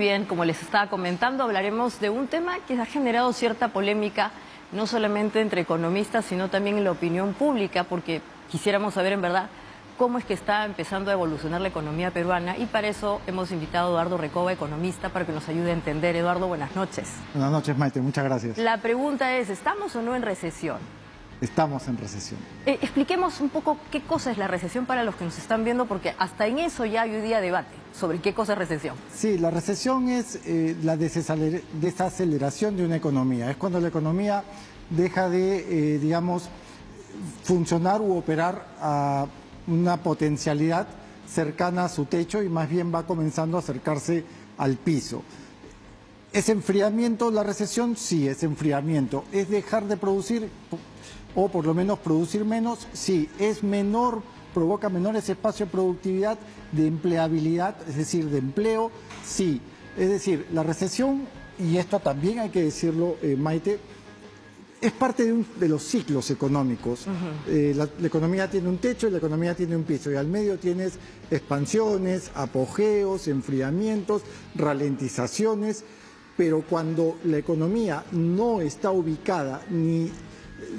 bien, como les estaba comentando, hablaremos de un tema que ha generado cierta polémica, no solamente entre economistas, sino también en la opinión pública, porque quisiéramos saber en verdad cómo es que está empezando a evolucionar la economía peruana y para eso hemos invitado a Eduardo Recoba, economista, para que nos ayude a entender. Eduardo, buenas noches. Buenas noches, Maite, muchas gracias. La pregunta es, ¿estamos o no en recesión? Estamos en recesión. Eh, expliquemos un poco qué cosa es la recesión para los que nos están viendo, porque hasta en eso ya hay hoy día debate sobre qué cosa es recesión. Sí, la recesión es eh, la desaceleración de una economía. Es cuando la economía deja de, eh, digamos, funcionar u operar a una potencialidad cercana a su techo y más bien va comenzando a acercarse al piso. ¿Es enfriamiento la recesión? Sí, es enfriamiento. ¿Es dejar de producir? O por lo menos producir menos, sí, es menor, provoca menores espacios de productividad, de empleabilidad, es decir, de empleo, sí. Es decir, la recesión, y esto también hay que decirlo, eh, Maite, es parte de, los ciclos económicos. Eh, la, economía tiene un techo y la economía tiene un piso. Y al medio tienes expansiones, apogeos, enfriamientos, ralentizaciones. Pero cuando la economía no está ubicada ni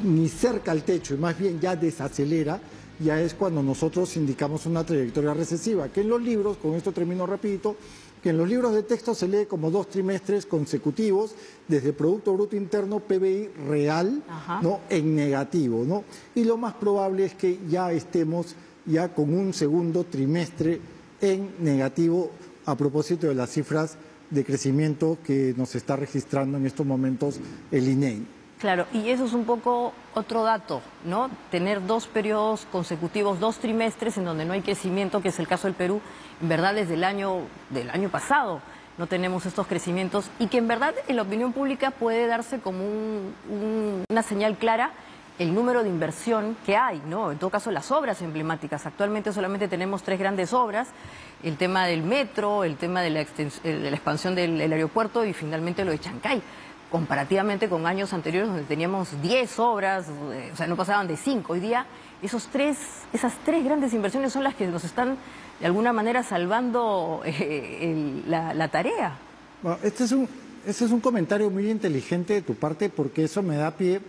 ni cerca al techo y más bien ya desacelera, ya es cuando nosotros indicamos una trayectoria recesiva, que en los libros, con esto termino rapidito, que en los libros de texto se lee como dos trimestres consecutivos desde Producto Bruto Interno PBI real, ¿no? en negativo, ¿no? Y lo más probable es que ya estemos ya con un segundo trimestre en negativo a propósito de las cifras de crecimiento que nos está registrando en estos momentos el INEI. Claro, y eso es un poco otro dato, ¿no? Tener dos periodos consecutivos, dos trimestres en donde no hay crecimiento, que es el caso del Perú, en verdad desde el año, del año pasado no tenemos estos crecimientos y que en verdad en la opinión pública puede darse como una señal clara el número de inversión que hay, ¿no? En todo caso, las obras emblemáticas. Actualmente solamente tenemos tres grandes obras, el tema del metro, el tema de la, de la expansión del aeropuerto y finalmente lo de Chancay comparativamente con años anteriores donde teníamos 10 obras, eh, o sea, no pasaban de 5. Hoy día esos tres, esas tres grandes inversiones son las que nos están de alguna manera salvando eh, la, tarea. este, es un, este es un comentario muy inteligente de tu parte porque eso me da pie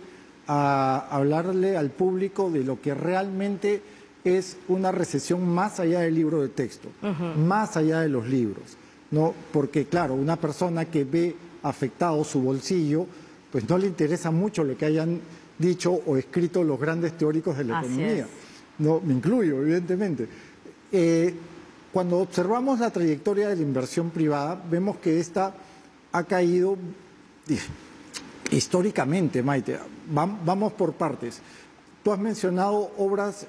a hablarle al público de lo que realmente es una recesión más allá del libro de texto, más allá de los libros. ¿no? Porque claro, una persona que ve afectado su bolsillo, pues no le interesa mucho lo que hayan dicho o escrito los grandes teóricos de la economía. No, me incluyo, evidentemente. Eh, cuando observamos la trayectoria de la inversión privada, vemos que esta ha caído históricamente, Maite. Vamos por partes. Tú has mencionado obras,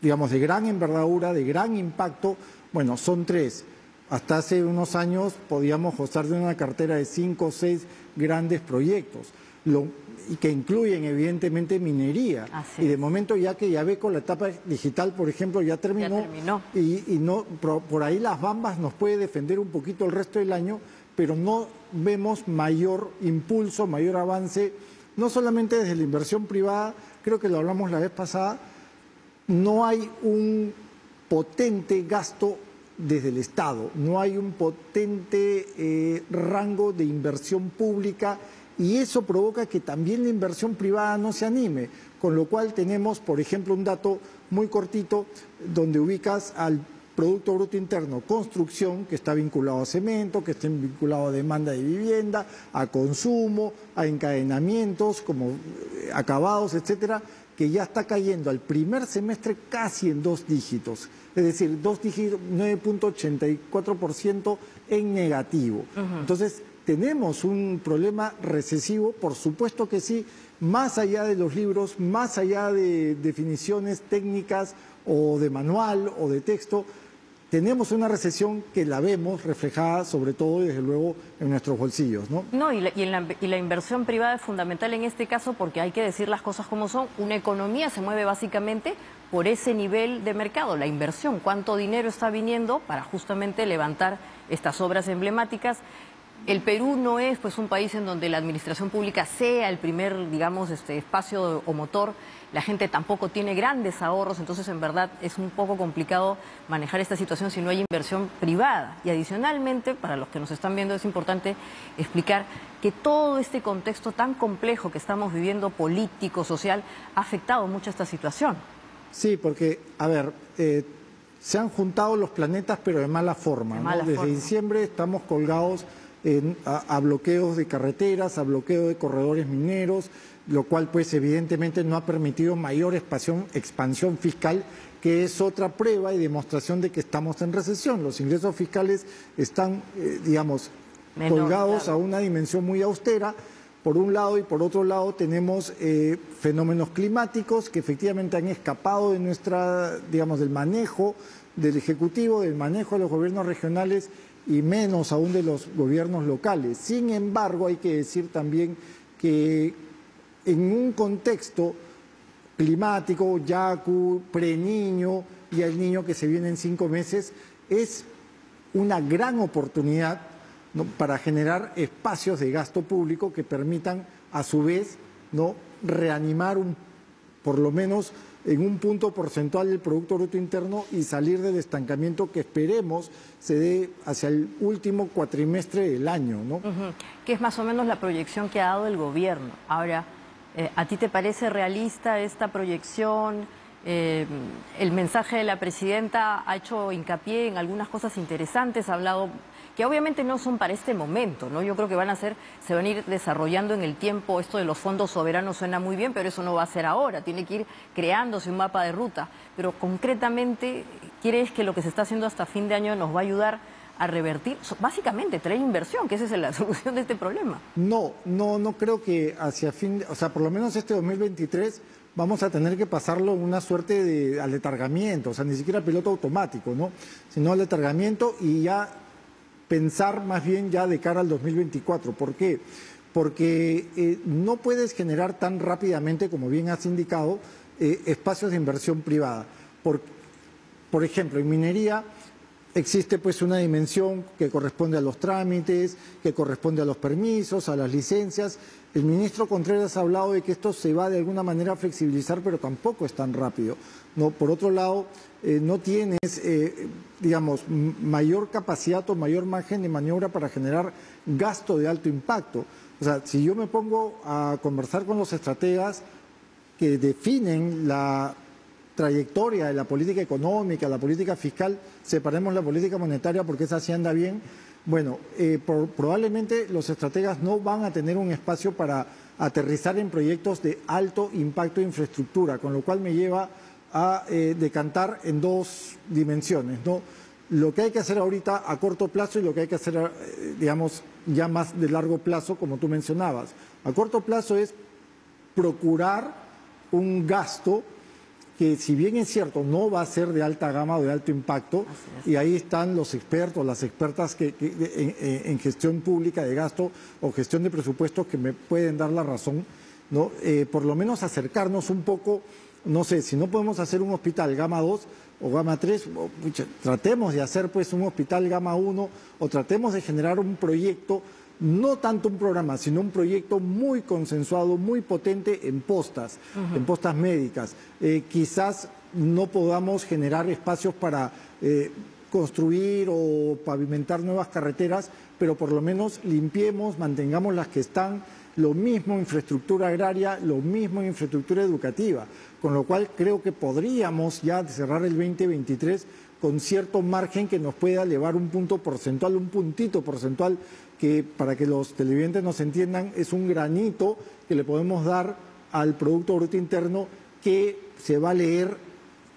digamos, de gran envergadura, de gran impacto. Bueno, son tres. Hasta hace unos años podíamos gozar de una cartera de cinco o seis grandes proyectos, y que incluyen evidentemente minería. y de momento ya que ya ve con la etapa digital, por ejemplo, ya terminó, Y, no por, ahí las bambas nos puede defender un poquito el resto del año, pero no vemos mayor impulso, mayor avance, no solamente desde la inversión privada, creo que lo hablamos la vez pasada, no hay un potente gasto desde el Estado. No hay un potente eh, rango de inversión pública y eso provoca que también la inversión privada no se anime, con lo cual tenemos, por ejemplo, un dato muy cortito donde ubicas al Producto Bruto Interno, construcción, que está vinculado a cemento, que está vinculado a demanda de vivienda, a consumo, a encadenamientos como eh, acabados, etcétera, que ya está cayendo al primer semestre casi en dos dígitos es decir, dos dígitos, 9.84% en negativo. Entonces, tenemos un problema recesivo, por supuesto que sí, más allá de los libros, más allá de definiciones técnicas o de manual o de texto, tenemos una recesión que la vemos reflejada sobre todo, desde luego, en nuestros bolsillos. No, no y, la, y, la, y, la, inversión privada es fundamental en este caso porque hay que decir las cosas como son. Una economía se mueve básicamente por ese nivel de mercado, la inversión, cuánto dinero está viniendo para justamente levantar estas obras emblemáticas. El Perú no es pues un país en donde la administración pública sea el primer, digamos, este espacio o motor. La gente tampoco tiene grandes ahorros, entonces en verdad es un poco complicado manejar esta situación si no hay inversión privada. Y adicionalmente, para los que nos están viendo, es importante explicar que todo este contexto tan complejo que estamos viviendo, político, social, ha afectado mucho esta situación. Sí, porque, a ver, eh, se han juntado los planetas, pero de mala forma. Desde diciembre estamos colgados a, bloqueos de carreteras, a bloqueo de corredores mineros, lo cual pues evidentemente no ha permitido mayor expansión, expansión fiscal que es otra prueba y demostración de que estamos en recesión. Los ingresos fiscales están, eh, digamos, colgados a una dimensión muy austera, por un lado, y por otro lado tenemos eh, fenómenos climáticos que efectivamente han escapado de nuestra, digamos, del manejo del Ejecutivo, del manejo de los gobiernos regionales y menos aún de los gobiernos locales. Sin embargo, hay que decir también que en un contexto climático, Yacu, pre-niño y el niño que se viene en cinco meses, es una gran oportunidad para generar espacios de gasto público que permitan, a su vez, ¿no? reanimar un, por lo menos en un punto porcentual del Producto Bruto Interno y salir del estancamiento que esperemos se dé hacia el último cuatrimestre del año. ¿no? Que es más o menos la proyección que ha dado el gobierno. Ahora, eh, ¿a ti te parece realista esta proyección? Eh, el mensaje de la presidenta ha hecho hincapié en algunas cosas interesantes, ha hablado que obviamente no son para este momento, ¿no? Yo creo que van a ser, se van a ir desarrollando en el tiempo, esto de los fondos soberanos suena muy bien, pero eso no va a ser ahora, tiene que ir creándose un mapa de ruta. Pero concretamente, ¿quieres que lo que se está haciendo hasta fin de año nos va a ayudar a revertir, básicamente traer inversión, que esa es la solución de este problema? No, no, no creo que hacia fin, o sea, por lo menos este 2023 vamos a tener que pasarlo una suerte de aletargamiento, o sea, ni siquiera piloto automático, ¿no? Sino aletargamiento y ya pensar más bien ya de cara al 2024. ¿Por qué? Porque eh, no puedes generar tan rápidamente, como bien has indicado, eh, espacios de inversión privada. Por, por ejemplo, en minería existe pues una dimensión que corresponde a los trámites, que corresponde a los permisos, a las licencias. El ministro Contreras ha hablado de que esto se va de alguna manera a flexibilizar, pero tampoco es tan rápido. No, por otro lado, eh, no tienes, eh, digamos, mayor capacidad o mayor margen de maniobra para generar gasto de alto impacto. O sea, si yo me pongo a conversar con los estrategas que definen la trayectoria de la política económica, la política fiscal, separemos la política monetaria porque esa sí anda bien, bueno, eh, probablemente los estrategas no van a tener un espacio para aterrizar en proyectos de alto impacto de infraestructura, con lo cual me lleva a eh, decantar en dos dimensiones, ¿no? Lo que hay que hacer ahorita a corto plazo y lo que hay que hacer, eh, digamos, ya más de largo plazo, como tú mencionabas. A corto plazo es procurar un gasto que si bien es cierto no va a ser de alta gama o de alto impacto, y ahí están los expertos, las expertas que, en, gestión pública de gasto o gestión de presupuestos que me pueden dar la razón, ¿no? Eh, por lo menos acercarnos un poco no sé, si no podemos hacer un hospital gama 2 o gama 3, tratemos de hacer pues un hospital gama 1 o tratemos de generar un proyecto, no tanto un programa, sino un proyecto muy consensuado, muy potente en postas, en postas médicas. Eh, quizás no podamos generar espacios para eh, construir o pavimentar nuevas carreteras, pero por lo menos limpiemos, mantengamos las que están, lo mismo infraestructura agraria, lo mismo infraestructura educativa con lo cual creo que podríamos ya cerrar el 2023 con cierto margen que nos pueda elevar un punto porcentual, un puntito porcentual que para que los televidentes nos entiendan es un granito que le podemos dar al Producto Bruto Interno que se va a leer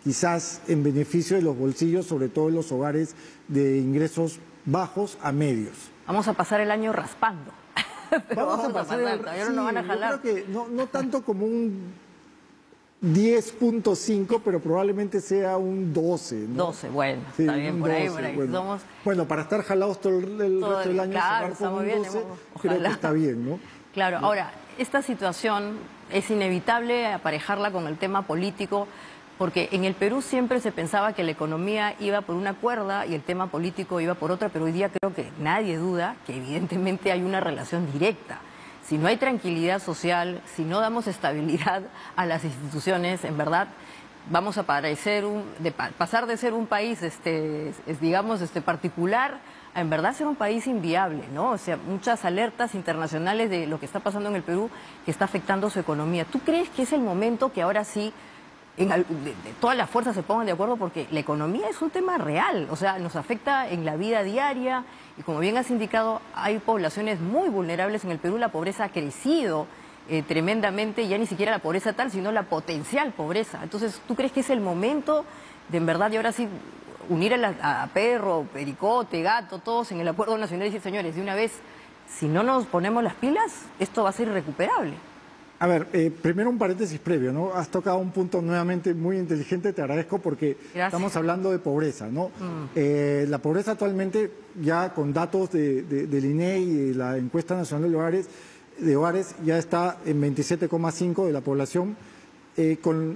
quizás en beneficio de los bolsillos, sobre todo en los hogares de ingresos bajos a medios. Vamos a pasar el año raspando. vamos, a pasar, el... no van a jalar. Yo creo que no, no tanto como un 10.5, pero probablemente sea un 12. ¿no? 12, bueno, está bien, por ahí, por ahí. Bueno, para estar jalados todo el, resto del año, claro, con un 12, creo que está bien, ¿no? Claro, ahora, esta situación es inevitable aparejarla con el tema político, porque en el Perú siempre se pensaba que la economía iba por una cuerda y el tema político iba por otra, pero hoy día creo que nadie duda que evidentemente hay una relación directa. Si no hay tranquilidad social, si no damos estabilidad a las instituciones, en verdad vamos a parecer un, de, pasar de ser un país, este, digamos, este, particular a en verdad ser un país inviable, ¿no? O sea, muchas alertas internacionales de lo que está pasando en el Perú que está afectando su economía. ¿Tú crees que es el momento que ahora sí en, todas las fuerzas se pongan de acuerdo porque la economía es un tema real, o sea, nos afecta en la vida diaria y como bien has indicado, hay poblaciones muy vulnerables en el Perú, la pobreza ha crecido eh, tremendamente, ya ni siquiera la pobreza tal, sino la potencial pobreza. Entonces, ¿tú crees que es el momento de en verdad y ahora sí unir a, perro, pericote, gato, todos en el acuerdo nacional y decir, señores, de una vez, si no nos ponemos las pilas, esto va a ser irrecuperable. A ver, eh, primero un paréntesis previo, ¿no? Has tocado un punto nuevamente muy inteligente, te agradezco porque estamos hablando de pobreza, ¿no? Mm. Eh, la pobreza actualmente, ya con datos de, del INE y de la encuesta nacional de hogares, de hogares ya está en 27,5 de la población. Eh, con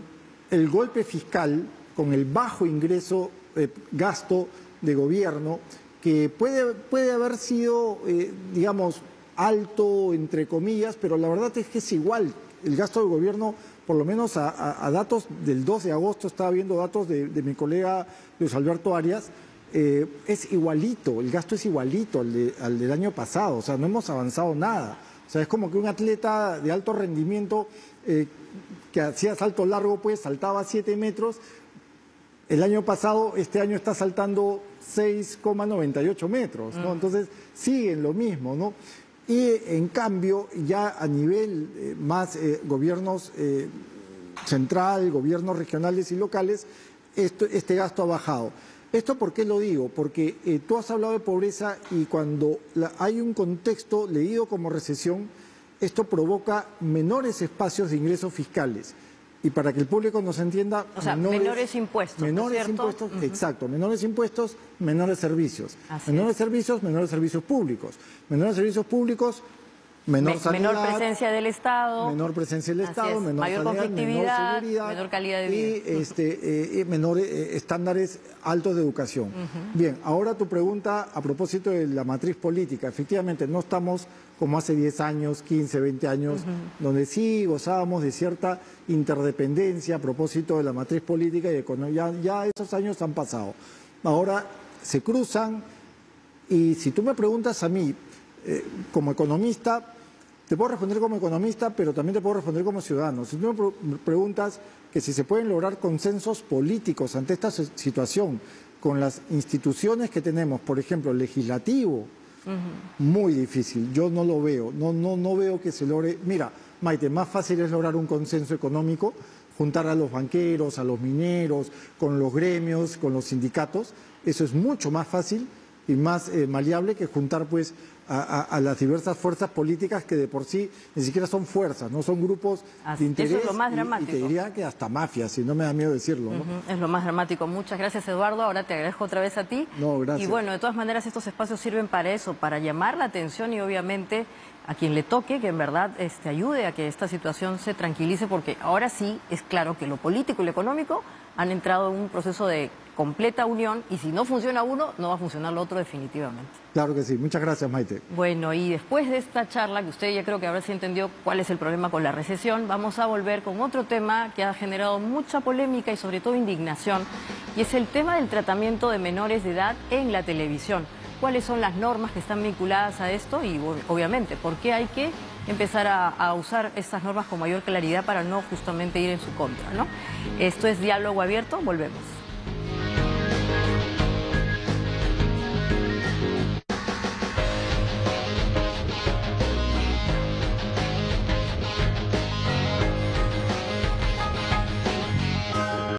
el golpe fiscal, con el bajo ingreso eh, gasto de gobierno que puede, puede haber sido, eh, digamos, alto, entre comillas, pero la verdad es que es igual. El gasto de gobierno, por lo menos a, datos del 2 de agosto, estaba viendo datos de, mi colega Luis Alberto Arias, eh, es igualito, el gasto es igualito al, al del año pasado, o sea, no hemos avanzado nada. O sea, es como que un atleta de alto rendimiento que hacía salto largo, pues saltaba 7 metros, el año pasado, este año está saltando 6,98 metros, ¿no? Mm. Entonces, siguen lo mismo, ¿no? Y en cambio, ya a nivel eh, más eh, gobiernos eh, central, gobiernos regionales y locales, este gasto ha bajado. ¿Esto por qué lo digo? Porque tú has hablado de pobreza y cuando hay un contexto leído como recesión, esto provoca menores espacios de ingresos fiscales y para que el público nos entienda... O sea, menores, impuestos, Menores impuestos, exacto, menores impuestos, menores servicios. menores servicios, menores servicios públicos. Menores servicios públicos, menor Menor presencia del Estado. Menor presencia del Estado, menor mayor conflictividad, menor calidad de vida. Y este, eh, menores eh, estándares altos de educación. Bien, ahora tu pregunta a propósito de la matriz política. Efectivamente, no estamos como hace 10 años, 15, 20 años, donde sí gozábamos de cierta interdependencia a propósito de la matriz política y económica. Ya, esos años han pasado. Ahora se cruzan y si tú me preguntas a mí, eh, como economista, te puedo responder como economista, pero también te puedo responder como ciudadano. Si tú me preguntas que si se pueden lograr consensos políticos ante esta situación con las instituciones que tenemos, por ejemplo, el legislativo, muy difícil. Yo no lo veo, no, no, no veo que se logre. Mira, Maite, más fácil es lograr un consenso económico, juntar a los banqueros, a los mineros, con los gremios, con los sindicatos. Eso es mucho más fácil y más eh, maleable que juntar pues a, las diversas fuerzas políticas que de por sí ni siquiera son fuerzas, no son grupos de interés. Eso es lo más dramático. Y, te diría que hasta mafias, si no me da miedo decirlo. Es lo más dramático. Muchas gracias, Eduardo. Ahora te agradezco otra vez a ti. No, gracias. Y bueno, de todas maneras estos espacios sirven para eso, para llamar la atención y obviamente a quien le toque que en verdad este, ayude a que esta situación se tranquilice, porque ahora sí es claro que lo político y lo económico han entrado en un proceso de completa unión y si no funciona uno, no va a funcionar lo otro definitivamente. Claro que sí. Muchas gracias, Maite. Bueno, y después de esta charla, que usted ya creo que ahora sí entendió cuál es el problema con la recesión, vamos a volver con otro tema que ha generado mucha polémica y sobre todo indignación, y es el tema del tratamiento de menores de edad en la televisión. ¿Cuáles son las normas que están vinculadas a esto? Y obviamente, ¿por qué hay que empezar a, usar estas normas con mayor claridad para no justamente ir en su contra? ¿no? Esto es diálogo abierto, volvemos.